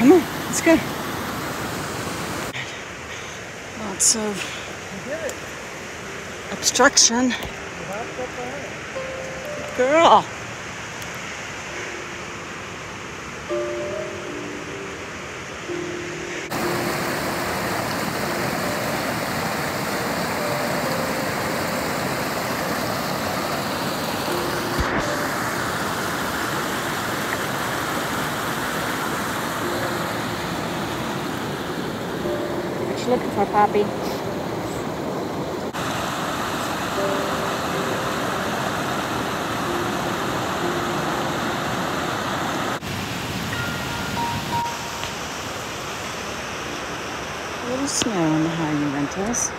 Come on, let's go. Lots of obstruction. Girl. What looking for, Poppy? A little snow on the High Uintas.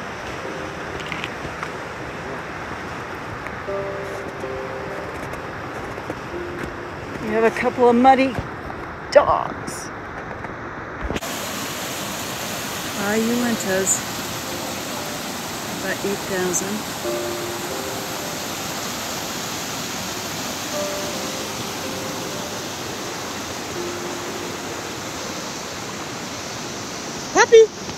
We have a couple of muddy dogs. Bayou Rentas. About 8,000. Happy.